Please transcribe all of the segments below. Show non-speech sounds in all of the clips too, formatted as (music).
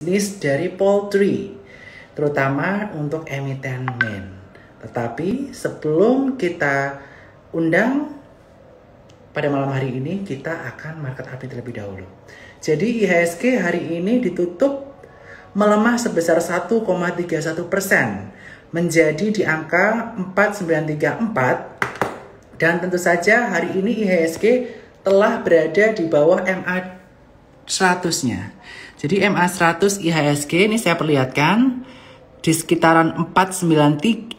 bisnis dari poultry, terutama untuk emiten main. Tetapi sebelum kita undang pada malam hari ini, kita akan market update terlebih dahulu. Jadi IHSG hari ini ditutup melemah sebesar 1,31 persen menjadi di angka 4934 dan tentu saja hari ini IHSG telah berada di bawah MA 100-nya. Jadi MA 100 IHSG ini saya perlihatkan di sekitaran 4955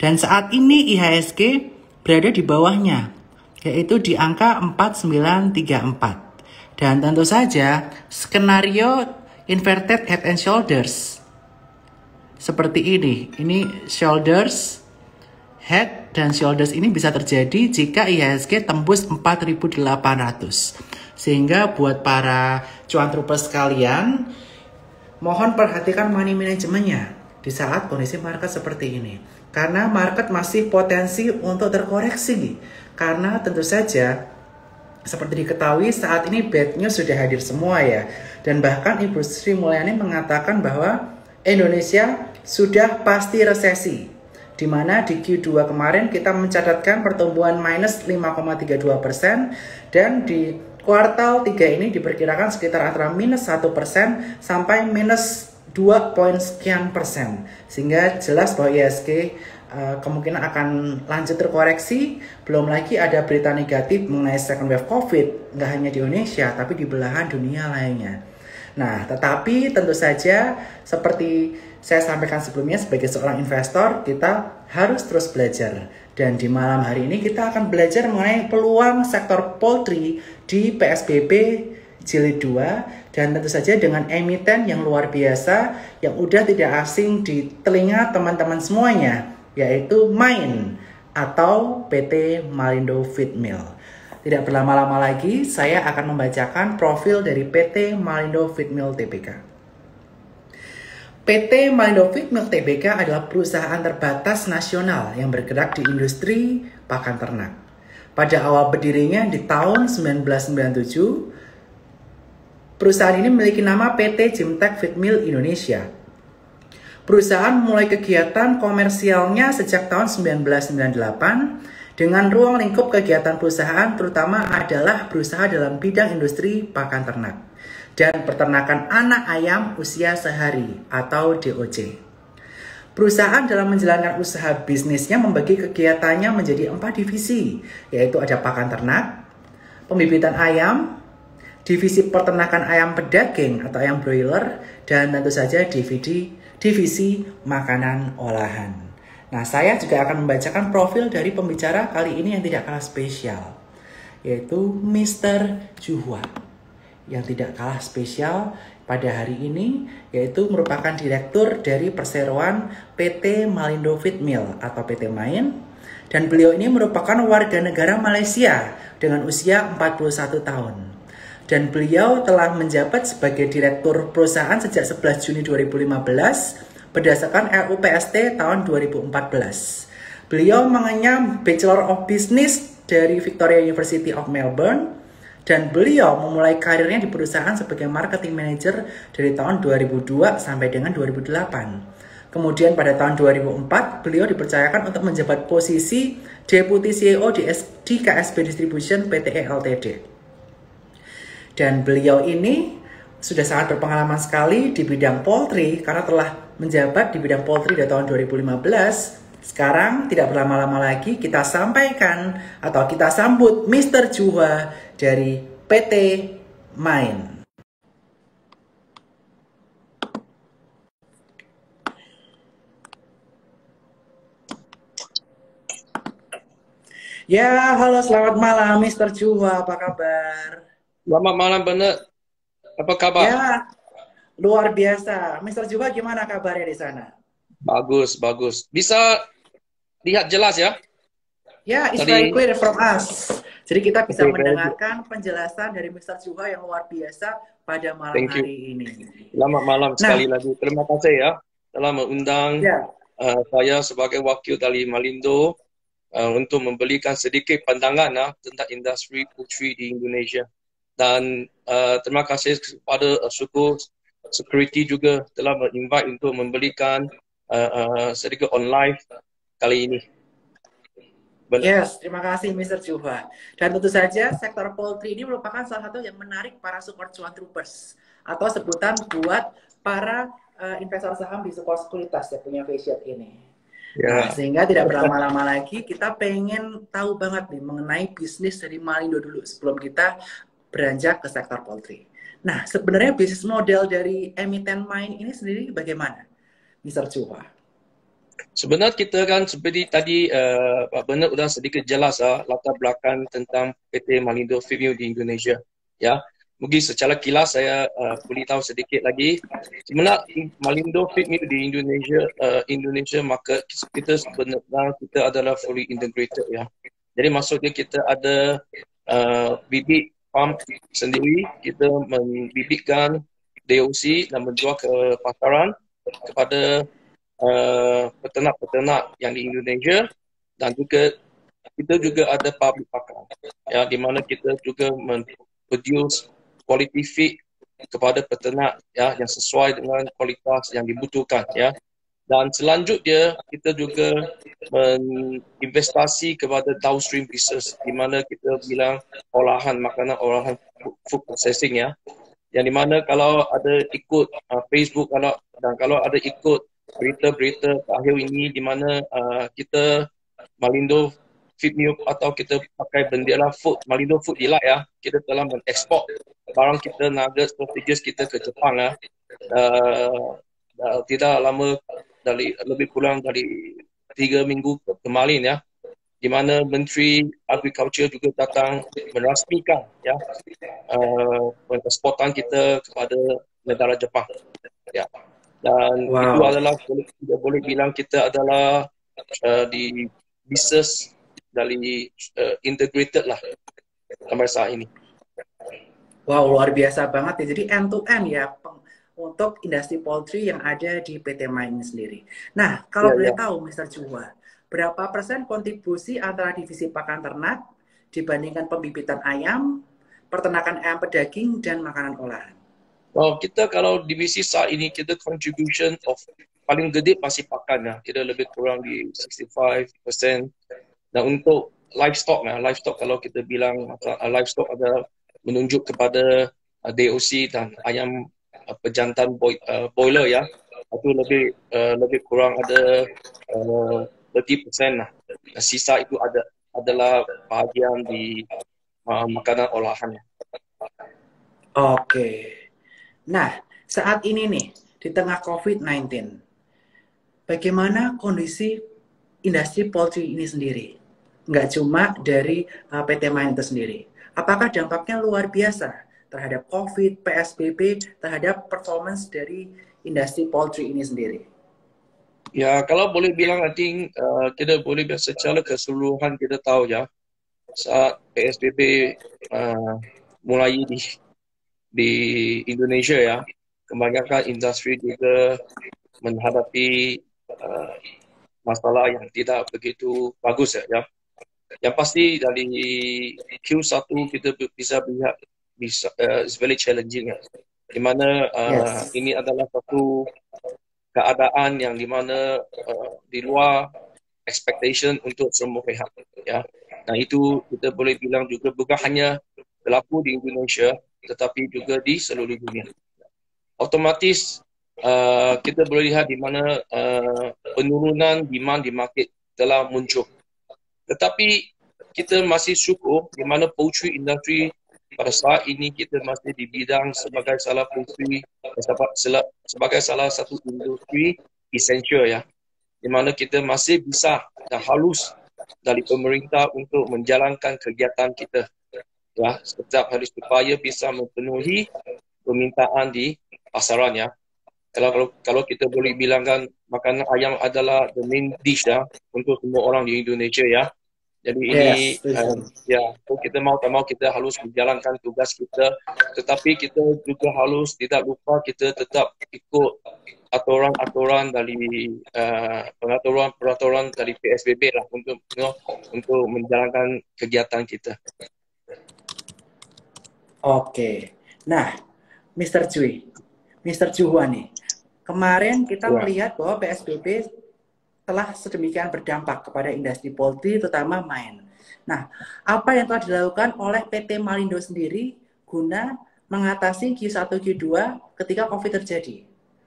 dan saat ini IHSG berada di bawahnya yaitu di angka 4934. Dan tentu saja skenario inverted head and shoulders seperti ini. Ini shoulders head dan shoulders ini bisa terjadi jika IHSG tembus 4800. Sehingga buat para cuan troopers sekalian, mohon perhatikan money manajemennya di saat kondisi market seperti ini. Karena market masih potensi untuk terkoreksi. Karena tentu saja seperti diketahui saat ini bad news sudah hadir semua ya. Dan bahkan Ibu Sri Mulyani mengatakan bahwa Indonesia sudah pasti resesi. Di mana di Q2 kemarin kita mencatatkan pertumbuhan minus 5,32% dan di kuartal 3 ini diperkirakan sekitar antara minus 1% sampai minus 2 poin sekian persen. Sehingga jelas bahwa ISG uh, eh, kemungkinan akan lanjut terkoreksi. Belum lagi ada berita negatif mengenai second wave COVID, nggak hanya di Indonesia, tapi di belahan dunia lainnya. Nah, tetapi tentu saja seperti saya sampaikan sebelumnya sebagai seorang investor, kita harus terus belajar. Dan di malam hari ini kita akan belajar mengenai peluang sektor poultry di PSBB jilid 2 dan tentu saja dengan emiten yang luar biasa yang udah tidak asing di telinga teman-teman semuanya yaitu MAIN atau PT Malindo Feed Mill. Tidak berlama-lama lagi, saya akan membacakan profil dari PT Malindo Feed Mill Tbk. PT Feed Milk Tbk adalah perusahaan terbatas nasional yang bergerak di industri pakan ternak. Pada awal berdirinya di tahun 1997, perusahaan ini memiliki nama PT Jimtek Feed Mill Indonesia. Perusahaan mulai kegiatan komersialnya sejak tahun 1998 dengan ruang lingkup kegiatan perusahaan terutama adalah berusaha dalam bidang industri pakan ternak dan peternakan anak ayam usia sehari atau DOC. Perusahaan dalam menjalankan usaha bisnisnya membagi kegiatannya menjadi empat divisi, yaitu ada pakan ternak, pembibitan ayam, divisi peternakan ayam pedaging atau ayam broiler, dan tentu saja divisi, divisi makanan olahan. Nah, saya juga akan membacakan profil dari pembicara kali ini yang tidak kalah spesial, yaitu Mr. Juhwa yang tidak kalah spesial pada hari ini yaitu merupakan direktur dari perseroan PT Malindo Feed Mill atau PT Main dan beliau ini merupakan warga negara Malaysia dengan usia 41 tahun. Dan beliau telah menjabat sebagai direktur perusahaan sejak 11 Juni 2015 berdasarkan RUPST tahun 2014. Beliau mengenyam Bachelor of Business dari Victoria University of Melbourne dan beliau memulai karirnya di perusahaan sebagai marketing manager dari tahun 2002 sampai dengan 2008. Kemudian pada tahun 2004, beliau dipercayakan untuk menjabat posisi Deputy CEO di, di KSB Distribution PT Ltd. Dan beliau ini sudah sangat berpengalaman sekali di bidang poultry karena telah menjabat di bidang poultry dari tahun 2015 sekarang tidak berlama-lama lagi kita sampaikan atau kita sambut Mr. Juha dari PT Main. Ya, halo selamat malam Mr. Juha, apa kabar? Selamat malam bener. Apa kabar? Ya, luar biasa. Mr. Juha gimana kabarnya di sana? Bagus, bagus. Bisa lihat jelas ya? Ya, it's very clear from us. Jadi kita bisa okay, mendengarkan penjelasan dari Mr. Juha yang luar biasa pada malam Thank hari you. ini. Selamat malam nah, sekali lagi. Terima kasih ya telah mengundang yeah. uh, saya sebagai wakil dari Malindo uh, untuk memberikan sedikit pandangan uh, tentang industri putri di Indonesia. dan uh, terima kasih kepada uh, suku security juga telah menginvite untuk membelikan uh, uh, sedikit online kali ini. Benar. Yes, terima kasih Mr. Juha. Dan tentu saja sektor poultry ini merupakan salah satu yang menarik para support troopers atau sebutan buat para uh, investor saham di sebuah sekuritas ya punya face ini. Ya. Nah, sehingga tidak berlama-lama lagi kita pengen tahu banget nih mengenai bisnis dari Malindo dulu sebelum kita beranjak ke sektor poultry. Nah, sebenarnya bisnis model dari emiten main ini sendiri bagaimana, Mr. Juha? Sebenarnya kita kan seperti tadi uh, Pak Bernard sudah sedikit jelas uh, latar belakang tentang PT Malindo Femio di Indonesia. Ya, mungkin secara kilas saya boleh tahu sedikit lagi. Sebenarnya Malindo Femio di Indonesia, uh, Indonesia market kita sebenarnya kita adalah fully integrated ya. Jadi maksudnya kita ada uh, bibit farm sendiri, kita membibitkan DOC dan menjual ke pasaran kepada Uh, peternak-peternak yang di Indonesia dan juga kita juga ada public pakan ya di mana kita juga memproduce quality feed kepada peternak ya yang sesuai dengan kualitas yang dibutuhkan ya. Dan selanjutnya kita juga menginvestasi kepada downstream business di mana kita bilang olahan makanan olahan food processing ya. Yang di mana kalau ada ikut uh, Facebook kalau dan kalau ada ikut berita-berita akhir ini di mana uh, kita Malindo Feed Milk atau kita pakai bendera food, Malindo Food Delight ya, kita telah mengekspor barang kita nuggets, sausages kita ke Jepang ya. Uh, uh, tidak lama dari lebih kurang dari tiga minggu kemarin ya di mana Menteri Agriculture juga datang merasmikan ya uh, eksportan kita kepada negara Jepang. Ya dan wow. itu adalah boleh tidak boleh bilang kita adalah uh, di business dari uh, integrated lah sampai saat ini. Wow luar biasa banget ya. Jadi end to end ya untuk industri poultry yang ada di PT Main sendiri. Nah kalau yeah, boleh yeah. tahu Mr. Juwa, berapa persen kontribusi antara divisi pakan ternak dibandingkan pembibitan ayam, peternakan ayam pedaging dan makanan olahan? Oh, kita kalau divisi saat ini kita contribution of paling gede masih pakan lah. Kita lebih kurang di 65%. Dan untuk livestock lah, livestock kalau kita bilang uh, livestock ada menunjuk kepada uh, DOC dan ayam uh, pejantan boi, uh, boiler ya. Itu lebih uh, lebih kurang ada uh, 30% lah. Sisa itu ada adalah bahagian di uh, makanan olahan. Oke. Nah, saat ini nih, di tengah COVID-19, bagaimana kondisi industri poultry ini sendiri? Nggak cuma dari uh, PT Main itu sendiri. Apakah dampaknya luar biasa terhadap COVID, PSBB, terhadap performance dari industri poultry ini sendiri? Ya, kalau boleh bilang, I think uh, kita boleh secara keseluruhan kita tahu ya, saat PSBB uh, mulai di di Indonesia ya kebanyakan industri juga menghadapi uh, masalah yang tidak begitu bagus ya, ya. Yang pasti dari Q1 kita bisa lihat bisa uh, is very challenging ya. Di mana uh, yes. ini adalah satu keadaan yang di mana uh, di luar expectation untuk semua pihak ya. Nah itu kita boleh bilang juga bukan hanya berlaku di Indonesia tetapi juga di seluruh dunia. Otomatis uh, kita boleh lihat di mana uh, penurunan demand di market telah muncul. Tetapi kita masih syukur di mana poultry industry pada saat ini kita masih di bidang sebagai salah poultry sebagai salah satu industri essential ya. Di mana kita masih bisa dan halus dari pemerintah untuk menjalankan kegiatan kita ya setiap hari supaya bisa memenuhi permintaan di pasaran ya. Kalau kalau, kalau kita boleh bilangkan makanan ayam adalah the main dish ya untuk semua orang di Indonesia ya. Jadi ini yes, um, ya kita mau tak mau kita harus menjalankan tugas kita tetapi kita juga harus tidak lupa kita tetap ikut aturan-aturan dari uh, peraturan-peraturan dari PSBB lah untuk you know, untuk menjalankan kegiatan kita. Oke. Nah, Mr. Cui, Mr. Juhua nih, kemarin kita ya. melihat bahwa PSBB telah sedemikian berdampak kepada industri poultry, terutama main. Nah, apa yang telah dilakukan oleh PT Malindo sendiri guna mengatasi Q1, Q2 ketika COVID terjadi?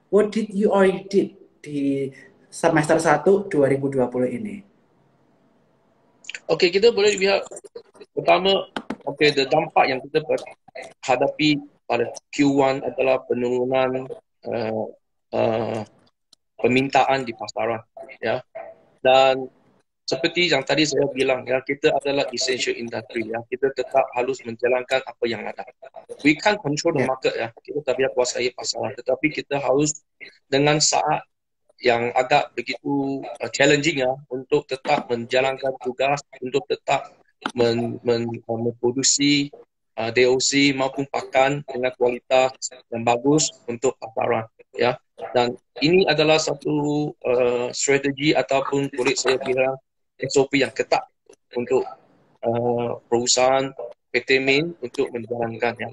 What did you already did di semester 1 2020 ini? Oke, okay, kita boleh lihat pertama, oke, okay, the dampak yang kita hadapi pada Q1 adalah penurunan uh, uh, permintaan di pasaran, ya. Dan seperti yang tadi saya bilang ya kita adalah essential industry ya. Kita tetap harus menjalankan apa yang ada. We can't control the market ya. Kita tak bisa kuasai pasaran tetapi kita harus dengan saat yang agak begitu uh, challenging ya untuk tetap menjalankan tugas untuk tetap men, men, uh, memproduksi uh, DOC maupun pakan dengan kualitas yang bagus untuk pasaran ya dan ini adalah satu uh, strategi ataupun boleh saya bilang SOP yang ketat untuk uh, perusahaan PT Min untuk menjalankannya.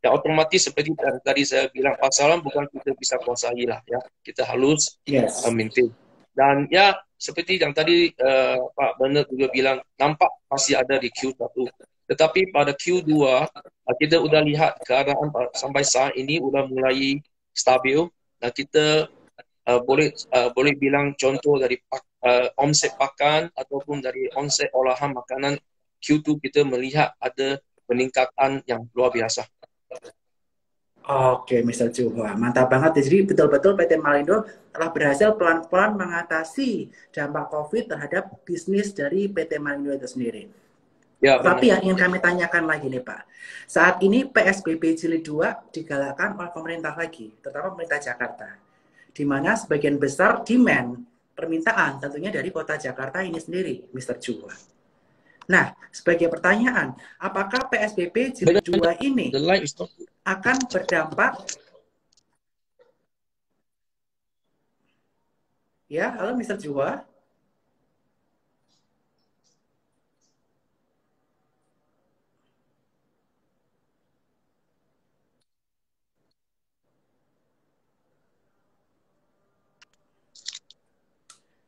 Ya otomatis seperti tadi saya bilang pasaran bukan kita bisa kuasai lah ya kita harus yes. uh, maintain dan ya seperti yang tadi uh, Pak Bernard juga bilang nampak masih ada di Q1 tetapi pada Q2 uh, kita sudah lihat keadaan sampai saat ini sudah mulai stabil dan kita uh, boleh uh, boleh bilang contoh dari uh, omset pakan ataupun dari omset olahan makanan Q2 kita melihat ada peningkatan yang luar biasa. Oke, Mr. Juhwa, mantap banget. Jadi betul-betul PT Malindo telah berhasil pelan-pelan mengatasi dampak COVID terhadap bisnis dari PT Malindo itu sendiri. Ya, Tapi yang ingin kami tanyakan lagi nih Pak, saat ini PSBB jilid 2 digalakkan oleh pemerintah lagi, terutama pemerintah Jakarta, di mana sebagian besar demand permintaan tentunya dari kota Jakarta ini sendiri, Mr. Jua. Nah, sebagai pertanyaan, apakah PSBB jilid 2 ini akan berdampak Ya, halo Mr. Jua.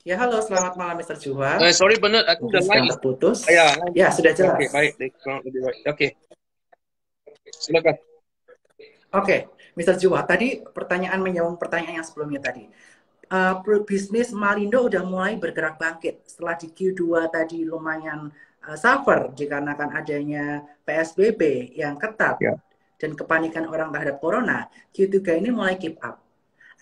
Ya, halo, selamat malam Mr. Juha. Uh, sorry benar, aku sudah line putus. Ya, ya, sudah jelas. Oke, okay, baik, Oke. Okay. Silakan. Oke, okay. Mr. Juha, tadi pertanyaan menyambung pertanyaan yang sebelumnya tadi. Uh, bisnis Malindo udah mulai bergerak bangkit setelah di Q2 tadi lumayan uh, suffer dikarenakan adanya PSBB yang ketat yeah. dan kepanikan orang terhadap corona. Q3 ini mulai keep up.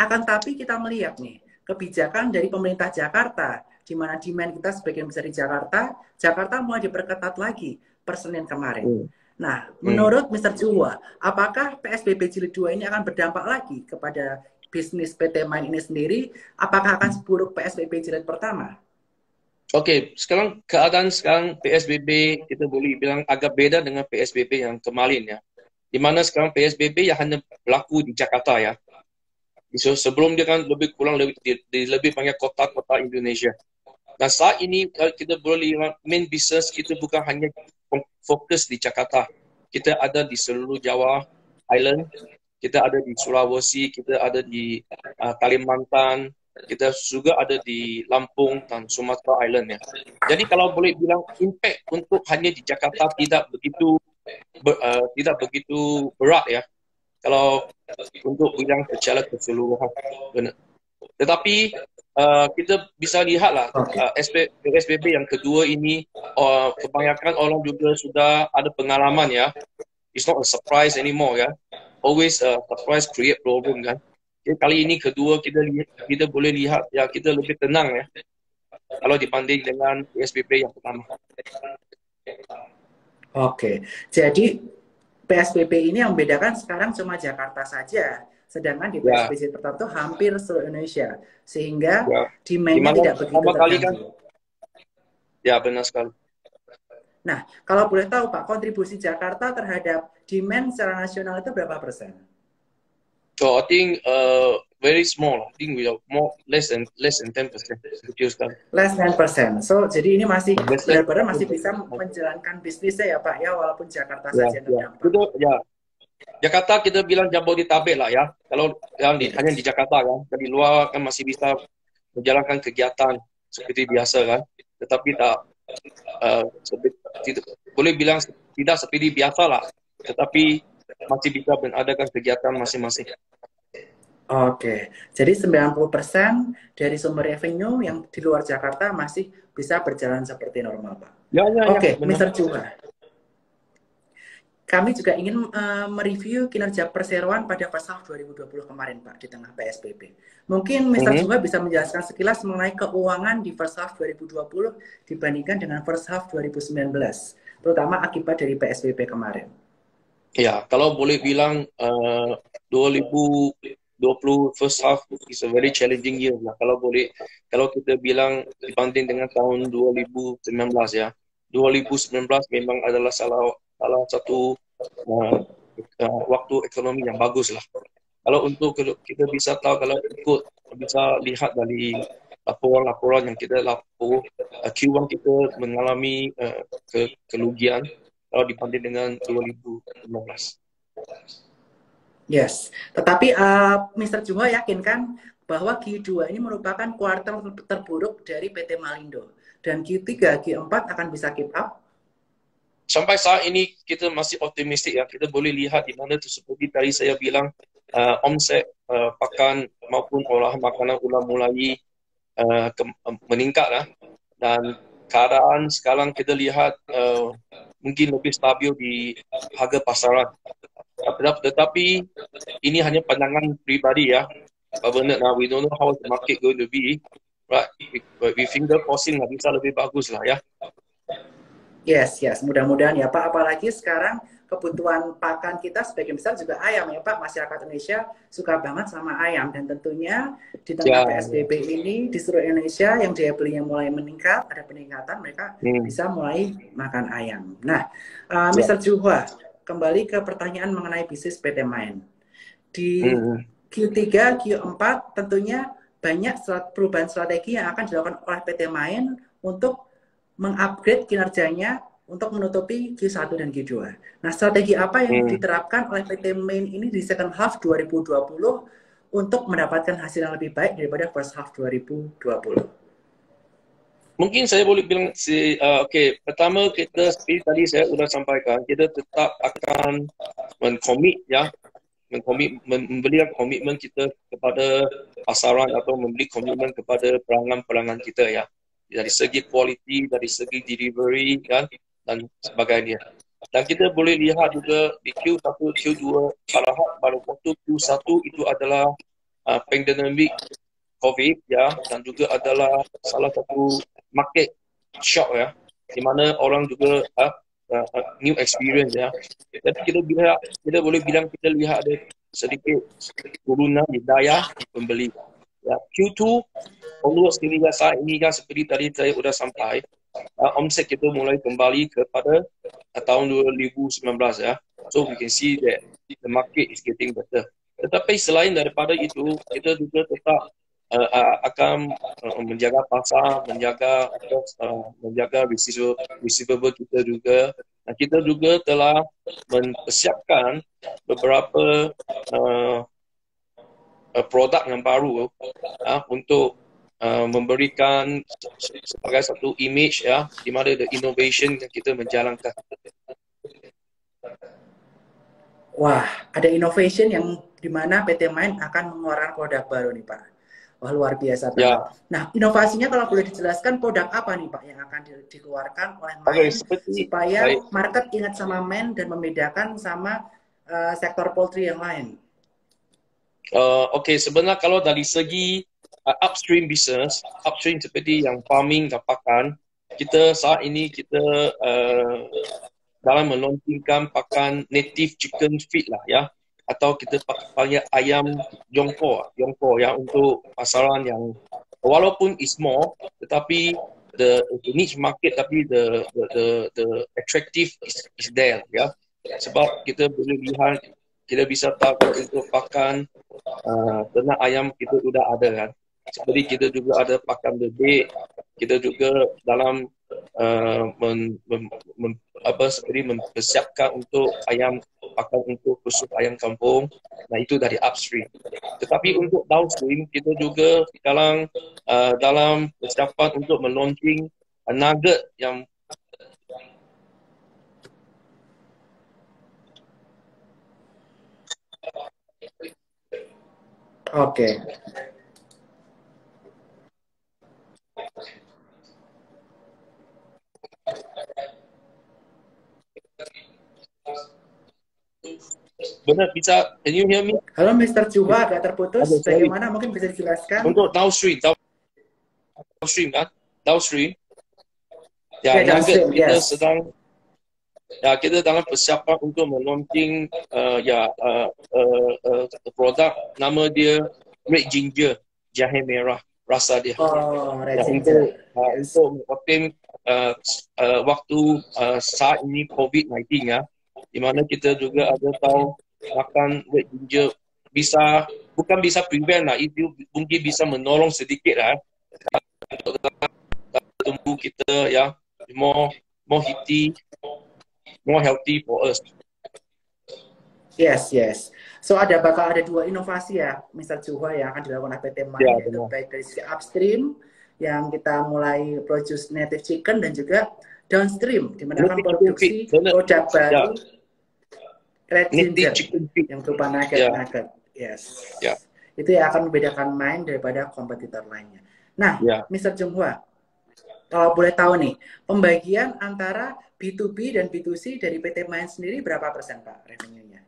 Akan tapi kita melihat nih, kebijakan dari pemerintah Jakarta, di mana demand kita sebagian besar di Jakarta, Jakarta mulai diperketat lagi per Senin kemarin. Hmm. Nah, hmm. menurut Mr. Juwa, apakah PSBB jilid 2 ini akan berdampak lagi kepada bisnis PT Main ini sendiri? Apakah akan seburuk PSBB jilid pertama? Oke, okay, sekarang keadaan sekarang PSBB kita boleh bilang agak beda dengan PSBB yang kemarin ya. Di mana sekarang PSBB yang hanya berlaku di Jakarta ya. So, sebelum dia kan lebih kurang lebih di, di lebih banyak kota-kota Indonesia. Dan saat ini kalau kita boleh lihat main business kita bukan hanya fokus di Jakarta. Kita ada di seluruh Jawa Island, kita ada di Sulawesi, kita ada di uh, Kalimantan, kita juga ada di Lampung dan Sumatera Island ya. Jadi kalau boleh bilang impact untuk hanya di Jakarta tidak begitu ber, uh, tidak begitu berat ya kalau untuk bidang secara keseluruhan. Benar. Tetapi uh, kita bisa lihatlah uh, SPB yang kedua ini uh, kebanyakan orang juga sudah ada pengalaman ya. It's not a surprise anymore ya. Always a surprise create problem kan. Jadi, kali ini kedua kita lihat, kita boleh lihat ya kita lebih tenang ya. Kalau dibanding dengan PSBB yang pertama. Oke, jadi PSBB ini yang membedakan sekarang cuma Jakarta saja. Sedangkan di PSBB ya. tertentu hampir seluruh Indonesia. Sehingga ya. demand tidak begitu kali kan? Ya, benar sekali. Nah, kalau boleh tahu Pak, kontribusi Jakarta terhadap demand secara nasional itu berapa persen? So, I think uh, very small. I think we are more less than less than 10% kecil sekali. Less than percent. So jadi ini masih benar-benar masih bisa menjalankan bisnisnya ya Pak ya walaupun Jakarta Ya, saja ya. terdampak. Itu ya. Jakarta kita bilang Jabodetabek lah ya. Kalau yang di, hanya di Jakarta kan, di luar kan masih bisa menjalankan kegiatan seperti biasa kan. Tetapi tak uh, seperti, tidak, boleh bilang tidak seperti biasa lah. Tetapi masih bisa mengadakan kegiatan masing-masing. Oke, jadi 90% dari sumber revenue yang di luar Jakarta masih bisa berjalan seperti normal, Pak. Ya, ya, ya, Oke, benar. Mr. Juha. Kami juga ingin eh, mereview kinerja perseroan pada first half 2020 kemarin, Pak, di tengah PSBB. Mungkin Mr. Mhm. Juha bisa menjelaskan sekilas mengenai keuangan di first half 2020 dibandingkan dengan first half 2019, terutama akibat dari PSBB kemarin. Ya, kalau boleh bilang uh, 2020 first half is a very challenging year lah. Kalau boleh, kalau kita bilang dibanding dengan tahun 2019 ya, 2019 memang adalah salah salah satu uh, uh, waktu ekonomi yang bagus lah. Kalau untuk kita bisa tahu kalau ikut bisa lihat dari laporan-laporan yang kita lapor, uh, Q1 kita mengalami uh, ke, kerugian kalau dibanding dengan 2019. Yes, tetapi uh, Mr. Juho yakin kan bahwa Q2 ini merupakan kuartal terburuk dari PT Malindo dan Q3, Q4 akan bisa keep up. Sampai saat ini kita masih optimistik ya. Kita boleh lihat di mana tu seperti tadi saya bilang uh, omset uh, pakan maupun olahan makanan sudah mulai uh, ke- meningkat lah. Dan keadaan sekarang kita lihat uh, mungkin lebih stabil di harga pasaran. Tetap- Tetapi ini hanya pandangan pribadi ya. Pak Bernard, now we don't know how the market going to be. Right, we, we finger crossing lah bisa lebih bagus lah ya. Yes, yes, mudah-mudahan ya Pak. Apalagi sekarang kebutuhan pakan kita sebagian besar juga ayam ya Pak. Masyarakat Indonesia suka banget sama ayam dan tentunya di tengah Ya. PSBB ini di seluruh Indonesia yang daya belinya mulai meningkat, ada peningkatan, mereka Hmm. bisa mulai makan ayam. Nah, uh, Mr. Juhwa, kembali ke pertanyaan mengenai bisnis PT Main. Di Hmm. Q3, Q4 tentunya banyak perubahan strategi yang akan dilakukan oleh PT Main untuk mengupgrade kinerjanya untuk menutupi Q1 dan Q2. Nah, strategi apa yang Hmm. diterapkan oleh PT Main ini di second half 2020 untuk mendapatkan hasil yang lebih baik daripada first half 2020? Mungkin saya boleh bilang si uh, okey pertama kita seperti tadi saya sudah sampaikan kita tetap akan menkomit ya. Menkomit mem- memberikan komitmen kita kepada pasaran atau memberi komitmen kepada pelanggan-pelanggan kita ya. Dari segi kualiti dari segi delivery kan dan sebagainya. Dan kita boleh lihat juga di Q1 Q2 pada waktu Q1 itu adalah uh, pandemic COVID ya. Dan juga adalah salah satu market shock ya. Di mana orang juga uh, uh, uh, new experience ya. Jadi kita bila kita boleh bilang kita lihat ada sedikit turunan di daya pembeli ya. Q2 onwards hingga saat ini kan seperti tadi saya sudah sampai uh, omset kita mulai kembali kepada uh, tahun 2019 ya. So we can see that the market is getting better. Tetapi selain daripada itu kita juga tetap uh, akan uh, menjaga pasar, menjaga uh, menjaga receivable, kita juga. Dan kita juga telah mempersiapkan beberapa uh, uh, produk yang baru uh, untuk uh, memberikan sebagai satu image ya di mana the innovation yang kita menjalankan. Wah, ada innovation yang di mana PT Main akan mengeluarkan produk baru nih Pak. Wah luar biasa. Pak. Ya. Nah, inovasinya kalau boleh dijelaskan produk apa nih Pak yang akan di- dikeluarkan oleh Main Oke, seperti supaya baik. market ingat sama Main dan membedakan sama uh, sektor poultry yang lain. Uh, okay, sebenarnya kalau dari segi uh, upstream business, upstream seperti yang farming dan pakan, kita saat ini kita uh, dalam meluncurkan pakan native chicken feed lah ya atau kita panggil ayam jongko jongko ya untuk pasaran yang walaupun is small tetapi the, the niche market tapi the the the, the attractive is, is there ya sebab kita boleh lihat kita bisa tahu untuk pakan uh, ternak ayam kita sudah ada kan. Seperti kita juga ada pakan bebek, kita juga dalam uh, men, men, men, apa seperti mempersiapkan untuk ayam pakan untuk khusus ayam kampung. Nah itu dari upstream. Tetapi untuk downstream kita juga dalam uh, dalam persiapan untuk melaunching nugget yang Oke. Benar bisa. Can you hear me? Halo Mr. Cuba, agak terputus. Halo, Bagaimana mungkin bisa dijelaskan? Untuk downstream, downstream kan? Downstream. Ya, okay, downstream, kita yes. sedang ya kita dalam persiapan untuk melaunching uh, ya uh, uh, uh, produk nama dia red ginger jahe merah rasa dia. Oh, red ya, ginger. Untuk, uh, untuk mengoptim uh, uh, waktu uh, saat ini COVID-19 ya, di mana kita juga ada tahu makan red ginger bisa bukan bisa prevent lah, itu mungkin bisa menolong sedikit lah. Untuk tumbuh kita ya. More more healthy more healthy for us. Yes, yes. So ada bakal ada dua inovasi ya, misal Juhwa yang akan dilakukan oleh PT MAN, ya, yaitu baik dari sisi upstream yang kita mulai produce native chicken dan juga downstream di mana akan produksi produk baru. ya. Red ginger yang berupa nugget ya. nugget. Yes. Ya. Itu yang akan membedakan main daripada kompetitor lainnya. Nah, ya. Mr. Junghua, kalau boleh tahu nih, pembagian antara B2B dan B2C dari PT Main sendiri berapa persen Pak revenue-nya?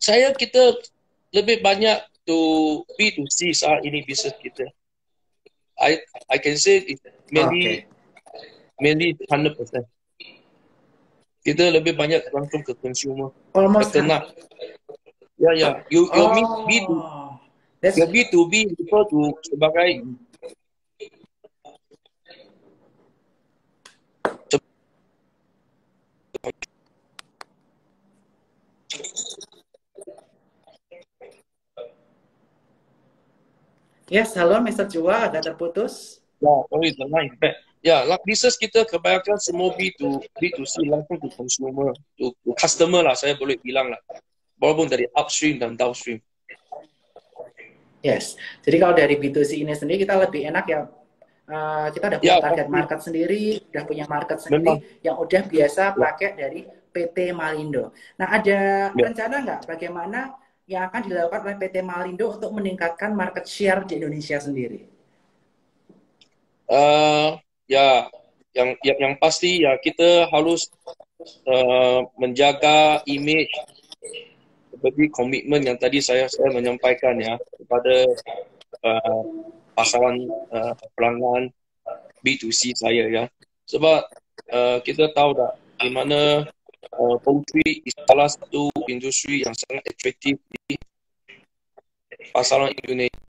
Saya kita lebih banyak to B2C saat ini bisnes kita. I I can say it mainly okay. mainly 100%. Kita lebih banyak langsung ke consumer. Almost kena. Ya ya, you you oh. mean B2 That's... Your B2B refer to sebagai. Yes, halo Mr. Jua, agak terputus. Ya, sorry, the line bad. Ya, like business kita kebanyakan semua B2, B2C langsung to consumer, to, to customer lah, saya boleh bilang lah. Walaupun dari upstream dan downstream. Yes, jadi kalau dari B2C ini sendiri kita lebih enak ya, uh, kita udah punya ya, target market sendiri, udah punya market sendiri Memang. yang udah biasa ya. pakai dari PT Malindo. Nah, ada ya. rencana nggak bagaimana yang akan dilakukan oleh PT Malindo untuk meningkatkan market share di Indonesia sendiri? Uh, ya, yang, yang yang pasti ya kita harus uh, menjaga image seperti komitmen yang tadi saya saya menyampaikan ya kepada uh, pasaran uh, pelanggan B2C saya ya. Sebab uh, kita tahu tak di mana uh, poultry salah satu industri yang sangat atraktif di pasaran Indonesia.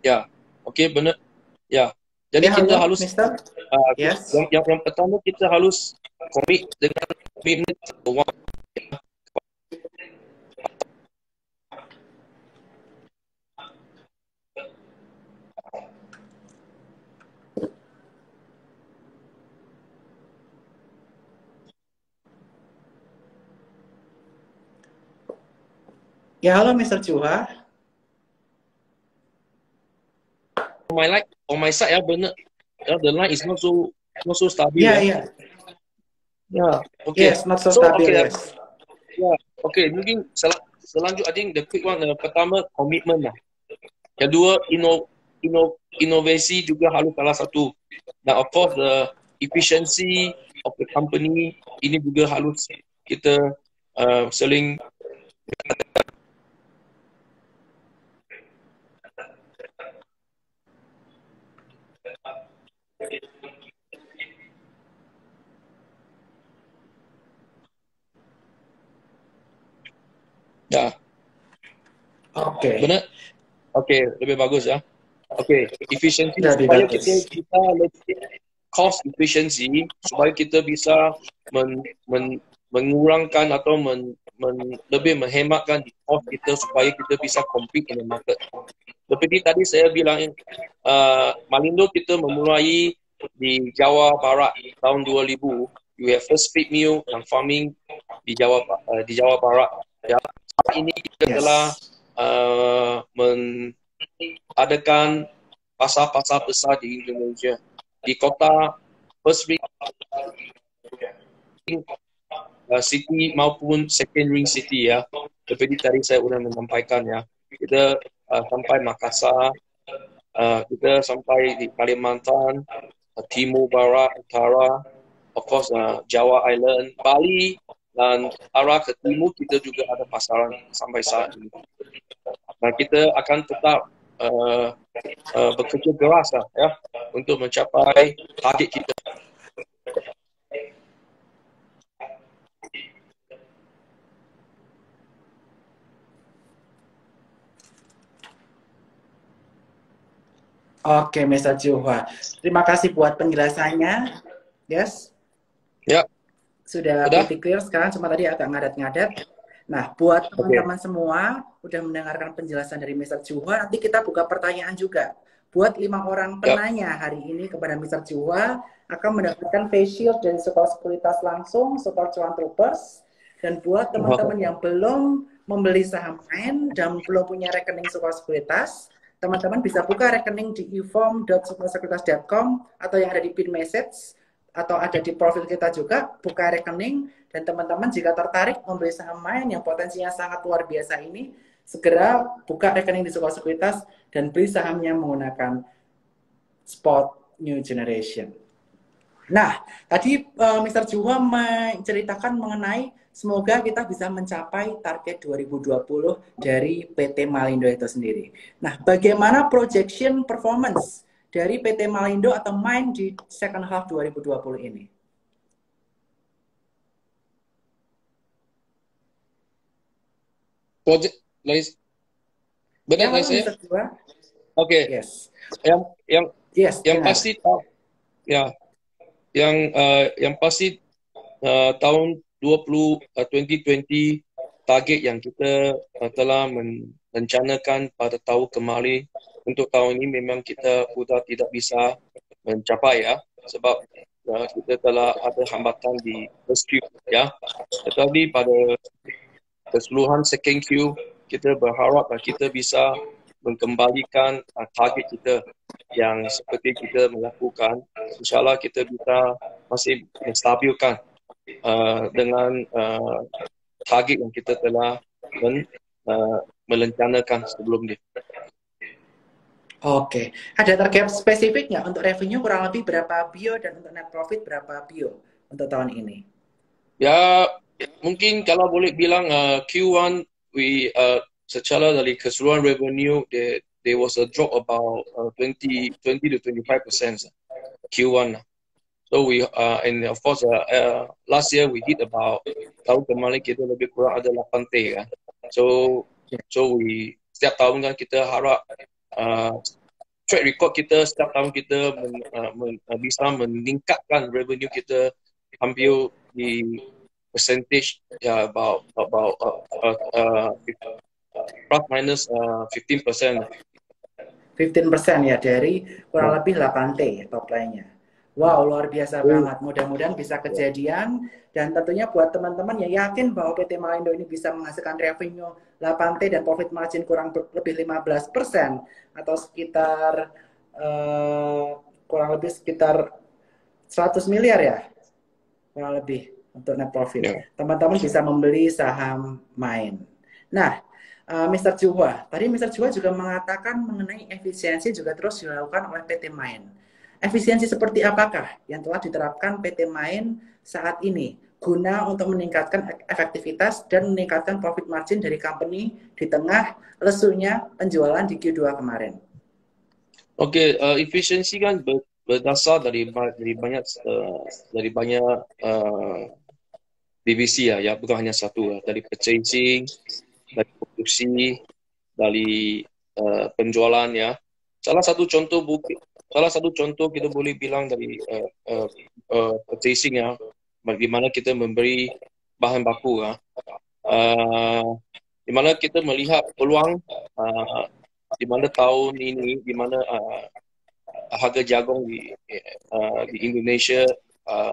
Ya, okey benar. Ya, jadi ya, kita halo, harus uh, yes. yang, yang yang pertama kita harus komit dengan komitmen Ya, halo Mr. Chuha. On my line, on my side ya benar. Ya, the line is not so not so stable. Yeah, ya. yeah. Ya, okay. Yes, not so, so stable. Okay, yes. Ya, okay. Mungkin sel selanjut, I think the quick one. Uh, pertama, komitmen lah. Kedua, ino, ino, inovasi juga harus salah satu. Dan of course, the efficiency of the company ini juga harus kita uh, seling Ya. Oke. Okay. Benar? Okay, lebih bagus ya. Okay. efisiensi supaya kita kita lebih cost efficiency supaya kita bisa men, men, mengurangkan atau men, men, lebih menghematkan di cost kita supaya kita bisa compete in the market. Seperti tadi saya bilang, uh, Malindo kita memulai di Jawa Barat tahun 2000. We have first feed mill and farming di Jawa uh, di Jawa Barat. Ya. Saat ini kita yes. telah uh, mengadakan pasar-pasar besar di Indonesia. Di kota first ring uh, city maupun second ring city ya. Seperti tadi saya sudah menyampaikan ya. Kita uh, sampai Makassar, uh, kita sampai di Kalimantan, uh, Timur Barat, Utara, of course uh, Jawa Island, Bali dan arah ke timur kita juga ada pasaran sampai saat ini. Nah kita akan tetap uh, uh, bekerja keras lah, ya untuk mencapai target kita. Oke, Mr. Juhwa. Terima kasih buat penjelasannya. Yes? Ya. Sudah pretty clear sekarang, cuma tadi agak ngadat-ngadat. Nah, buat teman-teman okay. semua, udah mendengarkan penjelasan dari Mr. Juhwa, nanti kita buka pertanyaan juga. Buat lima orang ya. penanya hari ini kepada Mr. Juhwa, akan mendapatkan face shield dari Support Sekuritas langsung, Support Cuan Troopers. Dan buat teman-teman yang belum membeli saham main dan belum punya rekening Support Sekuritas, teman-teman bisa buka rekening di eform.supportsekuritas.com atau yang ada di pin message atau ada di profil kita juga buka rekening dan teman-teman jika tertarik membeli saham main yang potensinya sangat luar biasa ini segera buka rekening di sebuah sekuritas dan beli sahamnya menggunakan spot new generation. Nah, tadi uh, eh, Mr. Juha menceritakan mengenai semoga kita bisa mencapai target 2020 dari PT Malindo itu sendiri. Nah, bagaimana projection performance dari PT Malindo atau Main di second half 2020 ini? Project, Lais. Benar, Lais ya? Oke. Okay. Yes. Yang yang yes, yang benar. pasti ya yang uh, yang pasti uh, tahun 20 uh, 2020 target yang kita uh, telah men, rencanakan pada tahun kemarin untuk tahun ini memang kita sudah tidak bisa mencapai ya. Sebab ya, kita telah ada hambatan di first queue ya. Tetapi pada keseluruhan second queue kita berharap kita bisa mengembalikan uh, target kita yang seperti kita melakukan. Insyaallah kita bisa masih menstabilkan uh, dengan uh, target yang kita telah men, uh, melencanakan sebelum ini. Oke, ada target spesifik nggak untuk revenue kurang lebih berapa bio dan untuk net profit berapa bio untuk tahun ini? Ya, mungkin kalau boleh bilang uh, Q1 we uh, secara dari keseluruhan revenue there, there was a drop about uh, 20 20 to 25 percent Q1. So we uh, and of course uh, uh, last year we hit about tahun kemarin kita lebih kurang ada 8 T kan. So so we setiap tahun kan kita harap uh, track record kita setiap tahun kita men, uh, men, uh, bisa meningkatkan revenue kita hampir di percentage ya yeah, about about uh, uh, uh, plus minus uh, 15%. 15% ya dari kurang lebih 8 T top lainnya. Wow, luar biasa banget. Mudah-mudahan bisa kejadian dan tentunya buat teman-teman yang yakin bahwa PT Malindo ini bisa menghasilkan revenue 8T dan profit margin kurang lebih 15% atau sekitar uh, kurang lebih sekitar 100 miliar ya. Kurang lebih untuk net profit. Ya. Teman-teman yeah. bisa membeli saham main. Nah, uh, Mr. Juwa, tadi Mr. Juwa juga mengatakan mengenai efisiensi juga terus dilakukan oleh PT Main. Efisiensi seperti apakah yang telah diterapkan PT Main saat ini guna untuk meningkatkan efektivitas dan meningkatkan profit margin dari company di tengah lesunya penjualan di Q2 kemarin? Oke, okay, uh, efisiensi kan berdasar dari dari banyak uh, dari banyak uh, divisi ya, ya bukan hanya satu ya, dari purchasing, dari produksi, dari uh, penjualan ya. Salah satu contoh bukti salah satu contoh kita boleh bilang dari uh, uh, uh, purchasing ya, bagaimana kita memberi bahan baku ya. Uh, di mana kita melihat peluang uh, di mana tahun ini di mana uh, harga jagung di uh, di Indonesia uh,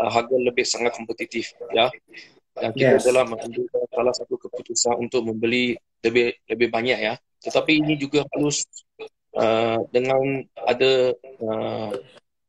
uh, harga lebih sangat kompetitif ya dan kita yes. telah mengambil salah satu keputusan untuk membeli lebih lebih banyak ya tetapi ini juga harus uh, dengan ada uh,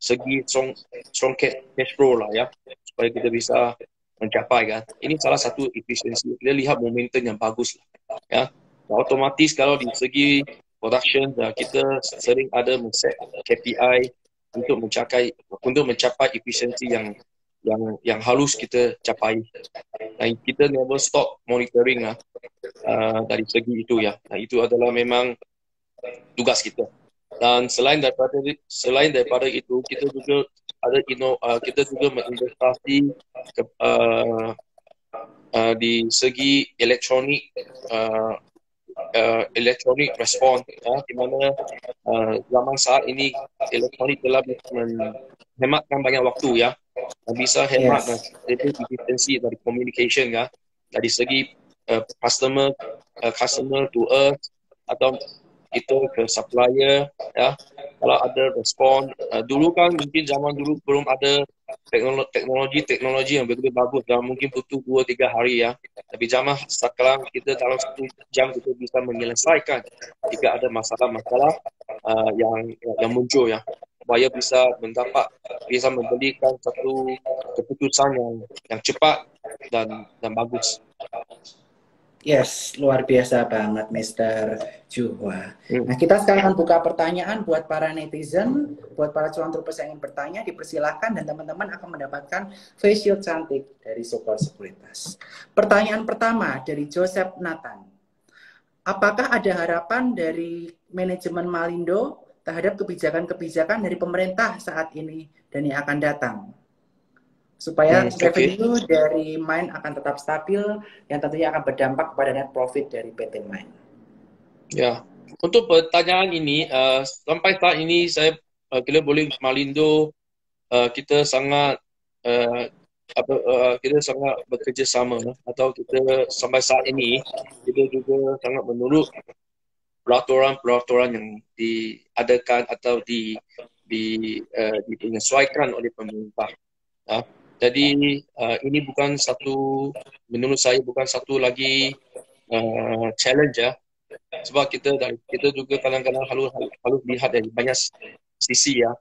segi strong strong cash flow lah ya supaya kita bisa mencapai kan ini salah satu efisiensi kita lihat momentum yang bagus lah ya otomatis kalau di segi production uh, kita sering ada set KPI untuk mencapai untuk mencapai efisiensi yang yang yang halus kita capai. Dan kita never stop monitoring lah uh, dari segi itu ya. Nah, itu adalah memang tugas kita. Dan selain daripada selain daripada itu kita juga ada ino uh, kita juga menginvestasi ke, uh, uh, di segi elektronik uh, uh, electronic response ya, di mana uh, zaman saat ini elektronik telah menghematkan banyak waktu ya dan bisa hemat yes. dan efisiensi dari communication ya dari segi uh, customer uh, customer to us atau itu ke supplier ya. Kalau ada respon uh, dulu kan mungkin zaman dulu belum ada teknologi teknologi yang begitu bagus dan mungkin butuh dua tiga hari ya. Tapi zaman sekarang kita dalam satu jam kita bisa menyelesaikan jika ada masalah-masalah uh, yang yang muncul ya. Supaya bisa mendapat bisa memberikan satu keputusan yang yang cepat dan dan bagus. Yes, luar biasa banget Mr. Juhwa. Hmm. Nah, kita sekarang akan buka pertanyaan buat para netizen, buat para calon trupes yang ingin bertanya, dipersilahkan dan teman-teman akan mendapatkan face shield cantik dari Sokol Sekuritas. Pertanyaan pertama dari Joseph Nathan. Apakah ada harapan dari manajemen Malindo terhadap kebijakan-kebijakan dari pemerintah saat ini dan yang akan datang? Supaya hmm, revenue okay. dari Mine akan tetap stabil yang tentunya akan berdampak kepada net profit dari PT Mine. Ya, untuk pertanyaan ini uh, sampai saat ini saya uh, kita boleh Malindo uh, kita sangat uh, apa uh, kita sangat bekerja sama atau kita sampai saat ini kita juga sangat menurut peraturan-peraturan yang diadakan atau di di uh, dipenyesuaikan oleh pemerintah. Uh, jadi uh, ini bukan satu, menurut saya bukan satu lagi uh, challenge ya. Sebab kita kita juga kadang-kadang harus harus lihat dari banyak sisi ya.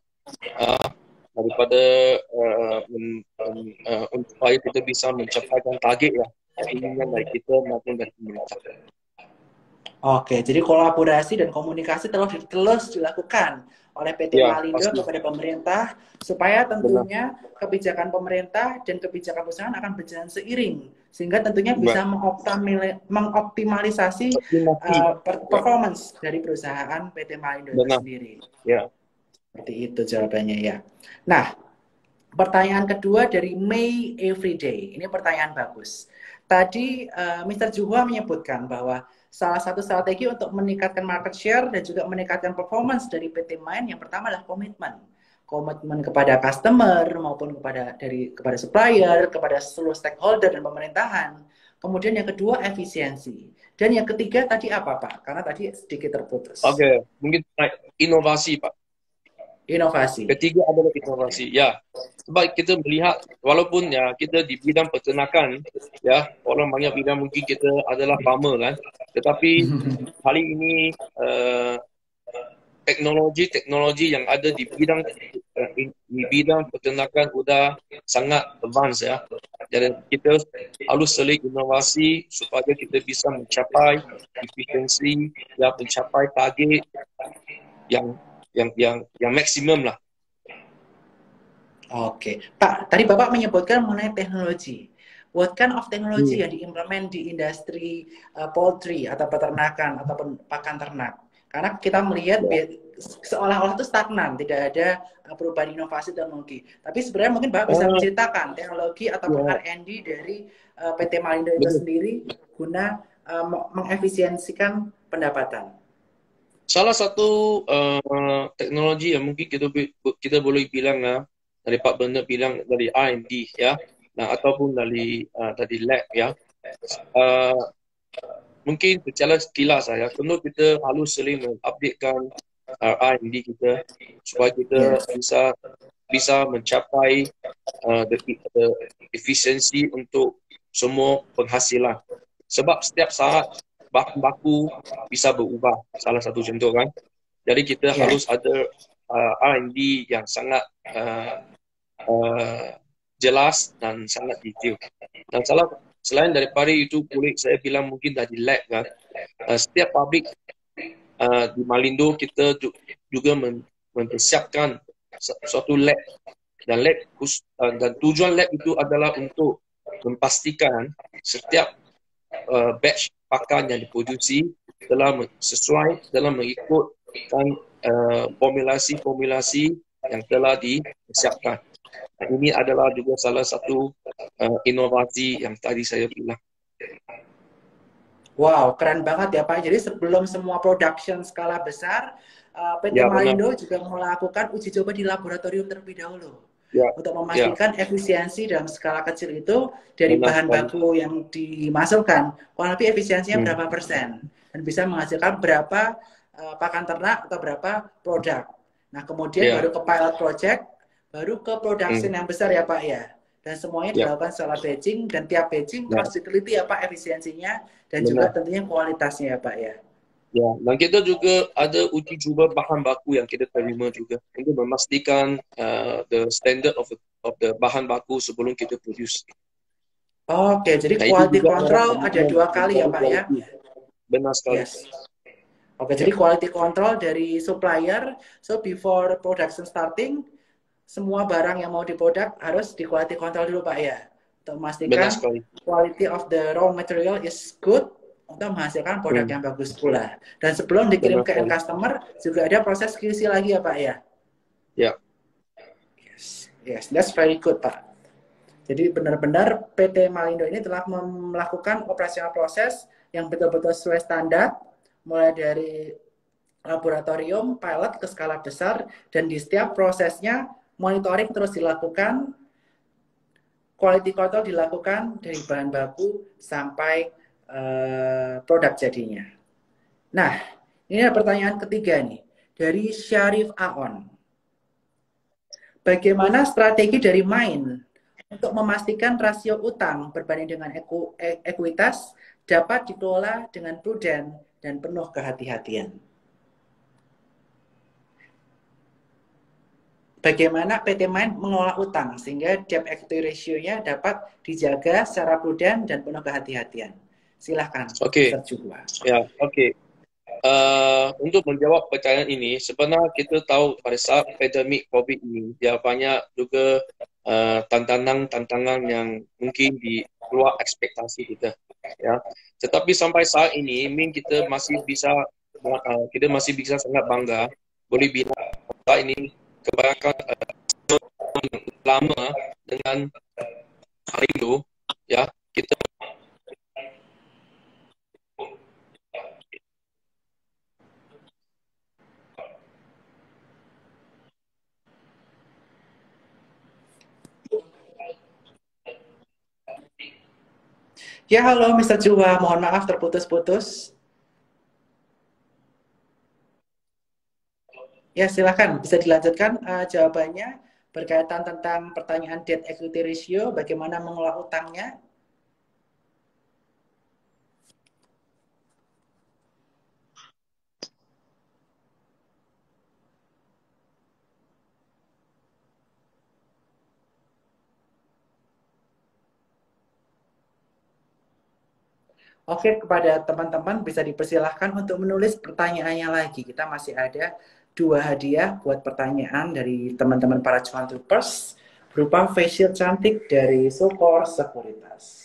Uh, daripada uh, um, uh, supaya kita bisa mencapai target ya keinginan dari kita maupun dari pemerintah. Oke, jadi kolaborasi dan komunikasi terus terus dilakukan oleh PT ya, Malindo pasti. kepada pemerintah supaya tentunya Benar. kebijakan pemerintah dan kebijakan perusahaan akan berjalan seiring sehingga tentunya bisa mengoptimalisasi uh, performance dari perusahaan PT Malindo itu sendiri. Ya. Seperti itu jawabannya ya. Nah, pertanyaan kedua dari May Everyday. Ini pertanyaan bagus. Tadi uh, Mr. Juhua menyebutkan bahwa salah satu strategi untuk meningkatkan market share dan juga meningkatkan performance dari PT Mine yang pertama adalah komitmen komitmen kepada customer maupun kepada dari kepada supplier, kepada seluruh stakeholder dan pemerintahan. Kemudian yang kedua efisiensi. Dan yang ketiga tadi apa Pak? Karena tadi sedikit terputus. Oke, okay. mungkin inovasi Pak. Inovasi. Ketiga adalah inovasi. Ya, sebab kita melihat walaupun ya kita di bidang peternakan, ya orang banyak bidang mungkin kita adalah farmer kan, tetapi (laughs) hari ini uh, teknologi-teknologi yang ada di bidang uh, di bidang peternakan sudah sangat advance ya. Jadi kita harus selik inovasi supaya kita bisa mencapai efisiensi, ya mencapai target yang yang yang yang maksimum lah. Oke, Pak. Tadi Bapak menyebutkan mengenai teknologi. What kind of technology hmm. yang diimplement di industri uh, poultry atau peternakan ataupun pakan ternak? Karena kita melihat yeah. seolah-olah itu stagnan, tidak ada uh, perubahan inovasi teknologi. Tapi sebenarnya mungkin Bapak bisa oh. menceritakan teknologi ataupun yeah. R&D dari uh, PT Malindo itu sendiri guna uh, mengefisiensikan pendapatan. Salah satu uh, teknologi yang mungkin kita kita boleh bilang uh, dari Pak Bernard bilang dari R&D ya. Nah, ataupun dari uh, dari lab ya. Uh, mungkin secara sekilas saya tentu kita harus sering mengupdatekan uh, R&D kita supaya kita bisa bisa mencapai uh, the, the efisiensi untuk semua penghasilan. Sebab setiap saat baku-baku bisa berubah salah satu contoh kan. Jadi kita yeah. harus ada uh, R&D yang sangat uh, uh, jelas dan sangat detail. Dan salah selain daripada itu boleh saya bilang mungkin dari lab kan. Uh, setiap pabrik uh, di Malindo kita juga mempersiapkan suatu lab. Dan lab uh, dan tujuan lab itu adalah untuk memastikan setiap uh, batch pakan yang diproduksi telah sesuai dalam mengikutkan uh, formulasi-formulasi yang telah disiapkan. Nah, ini adalah juga salah satu uh, inovasi yang tadi saya bilang. Wow, keren banget ya Pak. Jadi sebelum semua production skala besar, uh, PT ya, Malindo juga melakukan uji coba di laboratorium terlebih dahulu ya. untuk memastikan ya. efisiensi dalam skala kecil itu dari Benar, bahan baku yang dimasukkan kurang lebih efisiensinya hmm. berapa persen dan bisa menghasilkan berapa uh, pakan ternak atau berapa produk. Nah kemudian ya. baru ke pilot project, baru ke production hmm. yang besar ya Pak ya. Dan semuanya ya. dilakukan secara batching dan tiap batching ya. harus diteliti ya Pak efisiensinya dan Benar. juga tentunya kualitasnya ya Pak ya. Ya, dan kita juga ada uji cuba bahan baku yang kita terima juga untuk memastikan uh, the standard of of the bahan baku sebelum kita produce. Oke, jadi nah, quality control ada dua kali ya Pak ya? Benar sekali. Yes. Oke, jadi quality control dari supplier, so before production starting, semua barang yang mau diproduk harus di quality control dulu Pak ya? Untuk memastikan quality of the raw material is good untuk menghasilkan produk hmm. yang bagus pula. Dan sebelum dikirim ke end customer juga ada proses QC lagi ya Pak ya? Ya. Yes, yes, that's very good Pak. Jadi benar-benar PT Malindo ini telah melakukan operasional proses yang betul-betul sesuai standar, mulai dari laboratorium, pilot ke skala besar, dan di setiap prosesnya monitoring terus dilakukan, quality control dilakukan dari bahan baku sampai Eh, produk jadinya. Nah, ini pertanyaan ketiga nih dari Syarif Aon. Bagaimana strategi dari main untuk memastikan rasio utang berbanding dengan eku, e, ekuitas dapat dikelola dengan prudent dan penuh kehati-hatian? Bagaimana PT Main mengelola utang sehingga debt equity ratio-nya dapat dijaga secara prudent dan penuh kehati-hatian? Silahkan. Oke. Okay. Ya, oke. Okay. Uh, untuk menjawab pertanyaan ini, sebenarnya kita tahu pada saat pandemik COVID ini, dia banyak juga uh, tantangan-tantangan yang mungkin di luar ekspektasi kita. Ya, tetapi sampai saat ini, min kita masih bisa uh, kita masih bisa sangat bangga boleh bilang saat ini kebanyakan uh, lama dengan hari itu, ya kita Ya, halo Mr. Jua. Mohon maaf terputus-putus. Ya, silakan. Bisa dilanjutkan uh, jawabannya berkaitan tentang pertanyaan debt equity ratio, bagaimana mengelola utangnya. Oke, kepada teman-teman bisa dipersilahkan untuk menulis pertanyaannya lagi. Kita masih ada dua hadiah buat pertanyaan dari teman-teman para cuan troopers berupa facial cantik dari Sokor Sekuritas.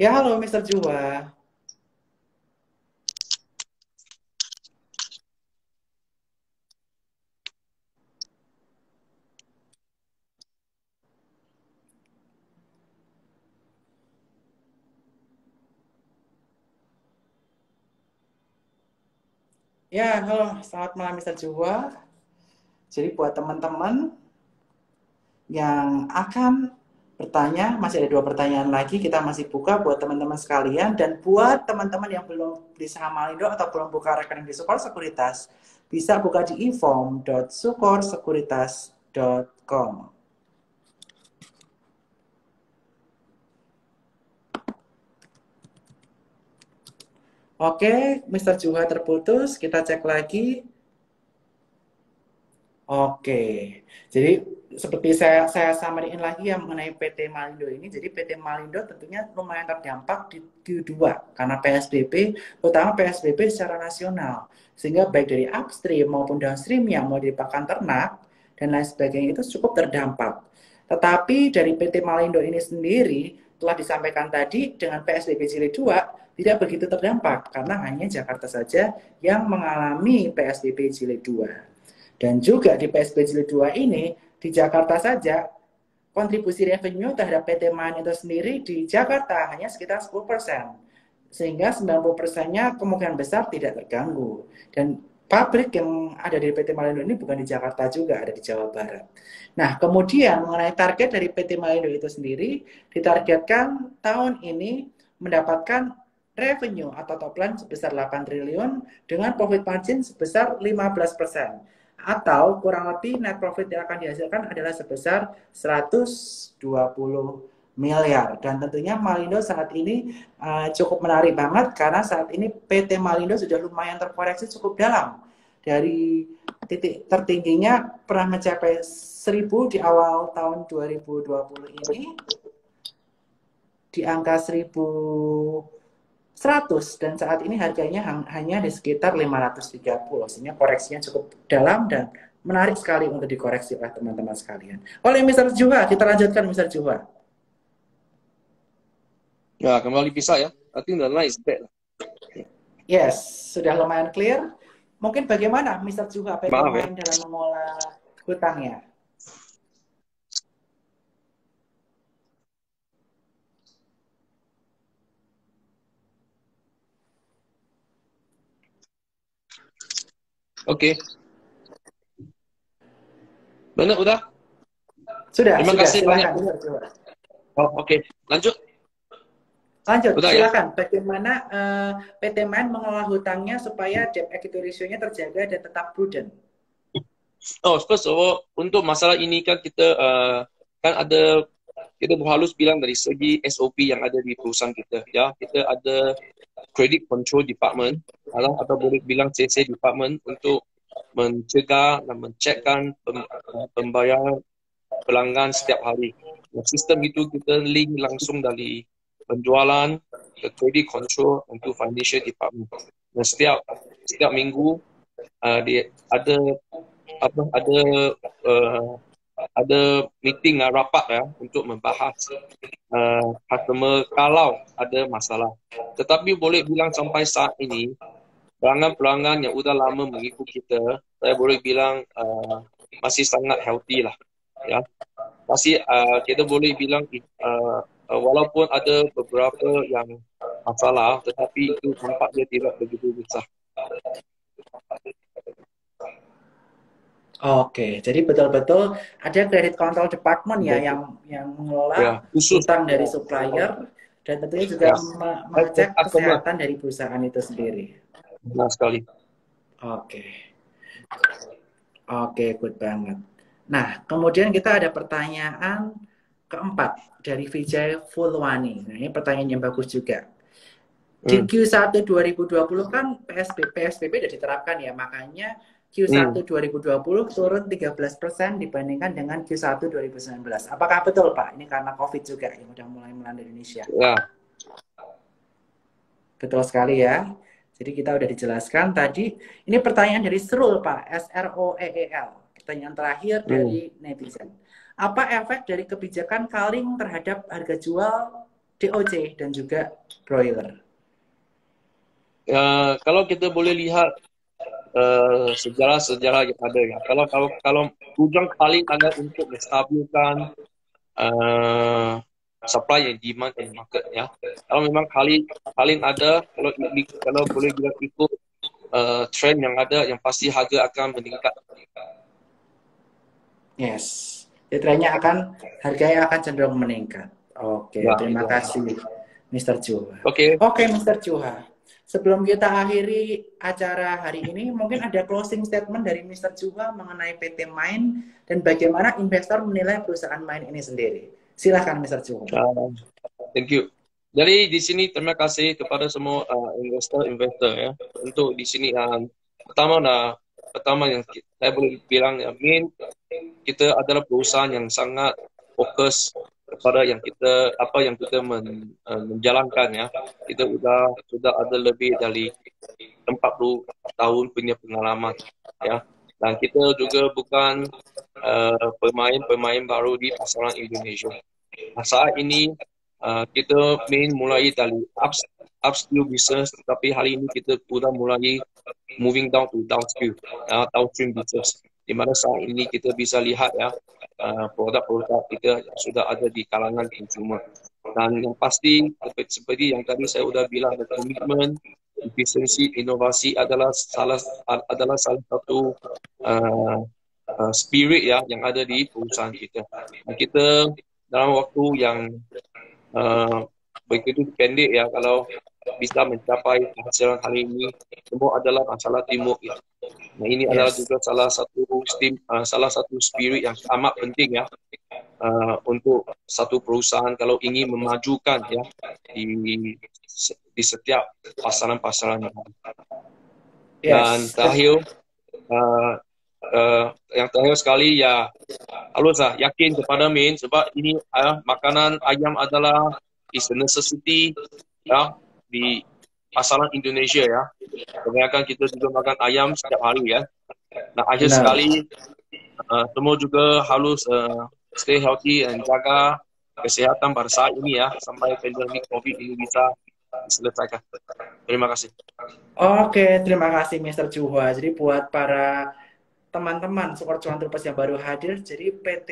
Ya, halo Mr. Jua. Ya, halo, selamat malam Mr. Jua. Jadi buat teman-teman yang akan bertanya, masih ada dua pertanyaan lagi, kita masih buka buat teman-teman sekalian. Dan buat teman-teman yang belum beli saham Malindo atau belum buka rekening di Sukor Sekuritas, bisa buka di inform.sukorsekuritas.com. Oke, Mr. Juha terputus. Kita cek lagi. Oke, jadi seperti saya saya samarkan lagi yang mengenai PT Malindo ini. Jadi PT Malindo tentunya lumayan terdampak di Q2 karena PSBB, utama PSBB secara nasional. Sehingga baik dari upstream maupun downstream yang mau dipakan ternak dan lain sebagainya itu cukup terdampak. Tetapi dari PT Malindo ini sendiri telah disampaikan tadi dengan PSBB jilid 2 tidak begitu terdampak karena hanya Jakarta saja yang mengalami PSBB jilid 2. Dan juga di PSBB jilid 2 ini di Jakarta saja kontribusi revenue terhadap PT MAN itu sendiri di Jakarta hanya sekitar 10%. Sehingga 90%-nya kemungkinan besar tidak terganggu. Dan pabrik yang ada di PT Malindo ini bukan di Jakarta juga, ada di Jawa Barat. Nah, kemudian mengenai target dari PT Malindo itu sendiri, ditargetkan tahun ini mendapatkan revenue atau top line sebesar 8 triliun dengan profit margin sebesar 15%. Atau kurang lebih net profit yang akan dihasilkan adalah sebesar 120 miliar. Dan tentunya Malindo saat ini uh, cukup menarik banget karena saat ini PT Malindo sudah lumayan terkoreksi cukup dalam. Dari titik tertingginya pernah mencapai 1000 di awal tahun 2020 ini di angka 1000 100 dan saat ini harganya hanya di sekitar 530 sehingga koreksinya cukup dalam dan menarik sekali untuk dikoreksi oleh teman-teman sekalian. Oleh Mr. Juha, kita lanjutkan Mr. Juha. Ya, kembali bisa ya. I think the nice bad. Yes, sudah lumayan clear. Mungkin bagaimana Mr. Juha bagaimana ya. dalam mengolah hutangnya? Oke. Okay. Benar udah? Sudah. Terima sudah, kasih banyak. Oh, Oke, okay. lanjut. Lanjut, udah, ya? silakan. Ya? Bagaimana uh, PT MAN mengelola hutangnya supaya debt equity ratio-nya terjaga dan tetap prudent? Oh, first of all, untuk masalah ini kan kita uh, kan ada kita harus bilang dari segi SOP yang ada di perusahaan kita. Ya, kita ada credit control department atau, atau boleh bilang CC department untuk mencegah dan mencekkan pembayaran pelanggan setiap hari. Dan sistem itu kita link langsung dari penjualan ke credit control untuk financial department. Dan setiap setiap minggu uh, dia ada apa ada uh, ada meeting uh, rapat ya untuk membahas uh, customer kalau ada masalah. Tetapi boleh bilang sampai saat ini pelanggan-pelanggan yang sudah lama mengikut kita, saya boleh bilang uh, masih sangat healthy lah. Ya, masih uh, kita boleh bilang uh, walaupun ada beberapa yang masalah, tetapi itu nampak dia tidak begitu besar. Oke, jadi betul-betul ada credit control department ya yang yang mengelola ya, utang dari supplier dan tentunya juga ya. mengecek kesehatan dari perusahaan itu sendiri. Benar sekali. Oke. Oke, good banget. Nah, kemudian kita ada pertanyaan keempat dari Vijay Fulwani. Nah, ini pertanyaan yang bagus juga. Di hmm. Q1 2020 kan PSBB, PSBB sudah diterapkan ya, makanya Q1 hmm. 2020 turun 13% dibandingkan dengan Q1 2019. Apakah betul Pak? Ini karena COVID juga yang sudah mulai melanda Indonesia. Ya. Betul sekali ya. Jadi kita sudah dijelaskan tadi. Ini pertanyaan dari Serul Pak, S R O E E L. Pertanyaan terakhir hmm. dari netizen. Apa efek dari kebijakan kaling terhadap harga jual DOC dan juga broiler? Uh, kalau kita boleh lihat Sejarah-sejarah yang ada ya. Kalau kalau kalau tujuan paling ada untuk menstabilkan uh, supply and demand in market ya. Kalau memang kali paling ada kalau kalau boleh bilang ikut uh, trend yang ada yang pasti harga akan meningkat. Yes. Jadi trennya akan harganya akan cenderung meningkat. Oke, ya, terima kasih Mr. Juha. Oke. Oke, Mr. Juha. Sebelum kita akhiri acara hari ini, mungkin ada closing statement dari Mr. Juha mengenai PT Main dan bagaimana investor menilai perusahaan Main ini sendiri. Silahkan Mr. Juha. Uh, thank you. Jadi di sini terima kasih kepada semua uh, investor-investor ya untuk di sini uh, pertama nah pertama yang saya boleh bilang ya main kita adalah perusahaan yang sangat fokus kepada yang kita apa yang kita men, uh, menjalankan ya. Kita sudah sudah ada lebih dari 40 tahun punya pengalaman ya. Dan kita juga bukan uh, pemain-pemain baru di pasaran Indonesia. Saat ini uh, kita main mulai dari up, upskill business tapi hari ini kita sudah mulai moving down to downskill uh, downstream business. Di mana saat ini kita bisa lihat ya uh, produk-produk kita sudah ada di kalangan consumer dan yang pasti seperti yang tadi saya sudah bilang the commitment efisiensi inovasi adalah salah adalah salah satu uh, uh, spirit ya yang ada di perusahaan kita. Dan kita dalam waktu yang uh, begitu pendek ya kalau bisa mencapai hasil hari ini semua adalah masalah timur ya. Nah ini yes. adalah juga salah satu steam, uh, salah satu spirit yang amat penting ya uh, untuk satu perusahaan kalau ingin memajukan ya di di setiap pasaran-pasaran yes. Dan terakhir uh, uh, yang terakhir sekali ya halus lah yakin kepada Min sebab ini uh, makanan ayam adalah is a necessity ya di pasaran Indonesia ya. Kebanyakan kita juga makan ayam setiap hari ya. Nah akhir Benar. sekali uh, semua juga harus uh, stay healthy dan jaga kesehatan pada saat ini ya sampai pandemik COVID ini bisa diselesaikan. Terima kasih. Oke, terima kasih Mr. Juhwa. Jadi buat para teman-teman support cuan yang baru hadir, jadi PT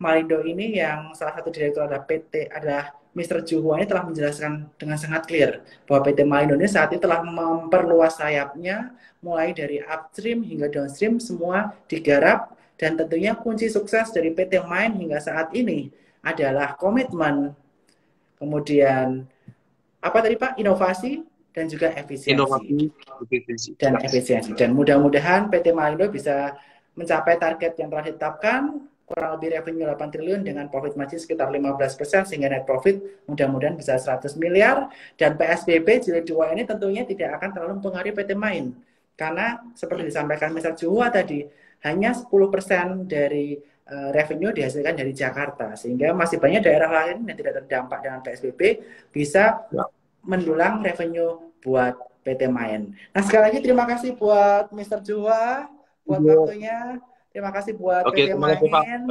Malindo ini yang salah satu direktur adalah PT adalah Mr. Juhua ini telah menjelaskan dengan sangat clear bahwa PT Malindo ini saat ini telah memperluas sayapnya mulai dari upstream hingga downstream semua digarap dan tentunya kunci sukses dari PT Main hingga saat ini adalah komitmen. Kemudian apa tadi Pak? Inovasi dan juga efisiensi. Inovasi efisiensi. Dan efisiensi. Dan mudah-mudahan PT Malindo bisa mencapai target yang telah ditetapkan kurang lebih revenue 8 triliun dengan profit margin sekitar 15% sehingga net profit mudah-mudahan bisa 100 miliar dan PSBB jilid 2 ini tentunya tidak akan terlalu mempengaruhi PT Main karena seperti disampaikan Mr. Juwa tadi hanya 10% dari uh, revenue dihasilkan dari Jakarta sehingga masih banyak daerah lain yang tidak terdampak dengan PSBB bisa ya. mendulang revenue buat PT Main. Nah sekali lagi terima kasih buat Mr. Juwa buat ya. waktunya. Terima kasih buat Oke, PT Main.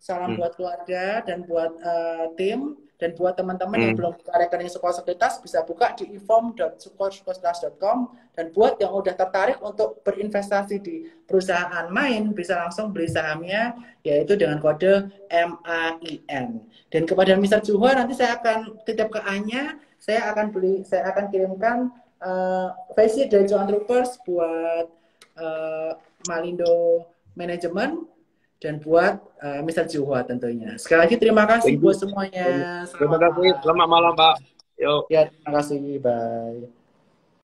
Salam hmm. buat keluarga dan buat uh, tim dan buat teman-teman hmm. yang belum buka rekening sekolah sekuritas bisa buka di eform.sekuritas.com dan buat yang udah tertarik untuk berinvestasi di perusahaan main bisa langsung beli sahamnya yaitu dengan kode MAIN. Dan kepada Mr. Juho nanti saya akan titip ke Anya, saya akan beli saya akan kirimkan uh, face dari Joan Troopers buat uh, Malindo manajemen dan buat uh, Mr. Juhwa tentunya. Sekali lagi terima kasih buat semuanya. Selamat terima kasih. Selamat malam, Pak. Yo. Ya, terima kasih. Bye.